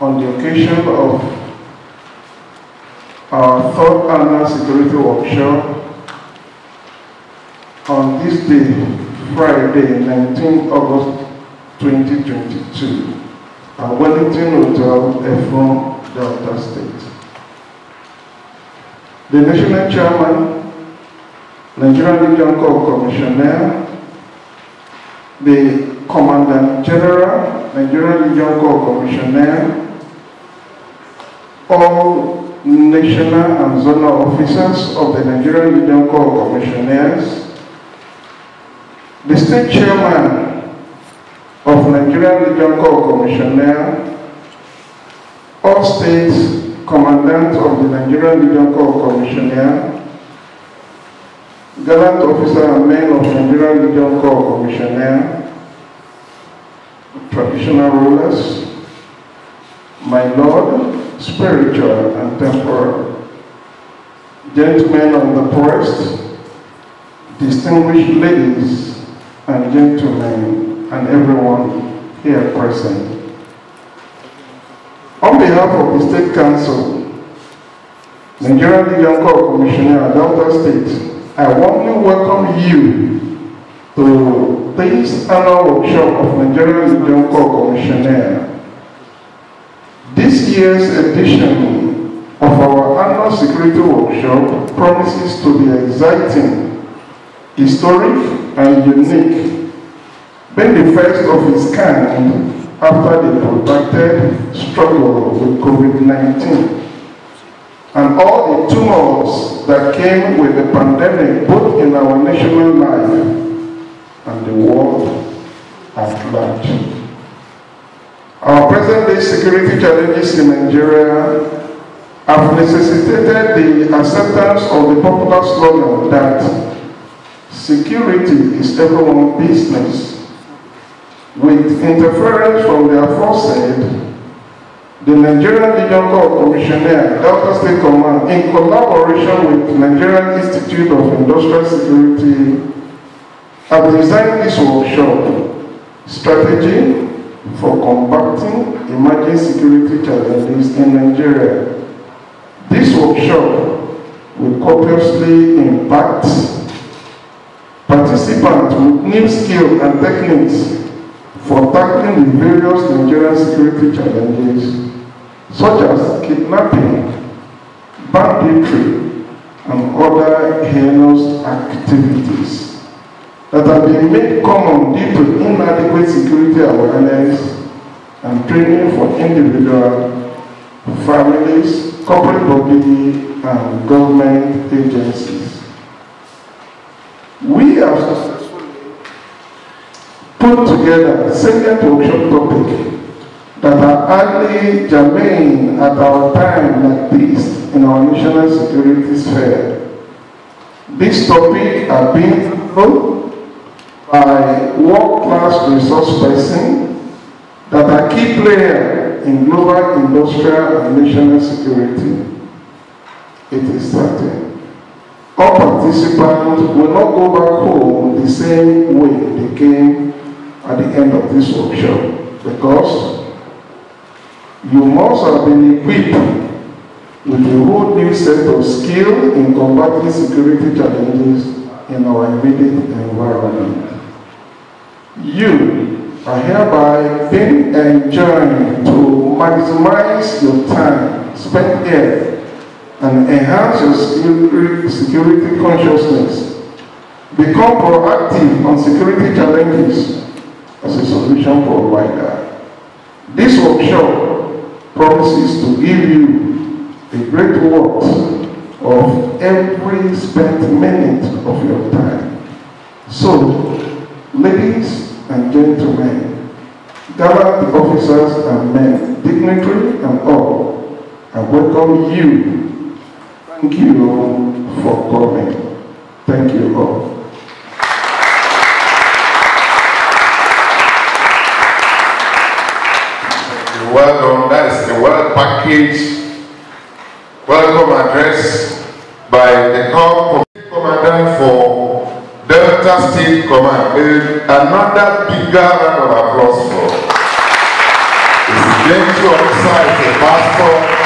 on the occasion of our third annual security workshop on this day, Friday, 19 August 2022, at Wellington Hotel, Effurun, Delta State. The National Chairman, Nigerian Legion Corps Commissioner, the Commandant General, Nigerian Legion Corps Commissioner, all national and zonal officers of the Nigerian Legion Corps Commissioners, the state chairman of Nigerian Legion Corps Commissioner, all states commandant of the Nigerian Legion Corps Commissioner, gallant officer and men of Nigerian Legion Corps Commissioner, traditional rulers, my Lord, spiritual and temporal, gentlemen of the forest, distinguished ladies and gentlemen, and everyone here present. On behalf of the State Council, Nigerian Legion Corps Commissioner, Delta State, I warmly welcome you to this annual workshop of Nigerian Legion Corps Commissioner. This year's edition of our annual security workshop promises to be exciting, historic, and unique, being the first of its kind after the protracted struggle with COVID-19 and all the tumults that came with the pandemic both in our national life and the world at large. Security challenges in Nigeria have necessitated the acceptance of the popular slogan that security is everyone's business. With interference from the aforesaid, the Nigerian Legion Corps Commissioner, Delta State Command, in collaboration with Nigerian Institute of Industrial Security, have designed this workshop, Strategy for Combating Emerging Security Challenges in Nigeria. This workshop will copiously impact participants with new skills and techniques for tackling the various Nigerian security challenges such as kidnapping, banditry, and other heinous activities that have been made common due to inadequate security awareness and training for individual, families, corporate body, and government agencies. We have successfully put together salient workshop topic that are highly germane at our time like this in our national security sphere. This topic has handled by world-class resource persons that are key players in global industrial and national security. It is certain. All participants will not go back home the same way they came at the end of this workshop because you must have been equipped with a whole new set of skills in combating security challenges in our immediate environment. You are hereby being enjoined to maximize your time spent here and enhance your security consciousness. Become proactive on security challenges as a solution provider. This workshop promises to give you a great worth of every spent minute of your time. So, ladies and gentlemen, gallant officers and men, dignitary and all, I welcome you. Thank you for coming. Thank you all. well done. That is a well packaged welcome address by the Corps Commandant for Delta State Command. Another bigger round of applause for. presidential officer, is a pastor,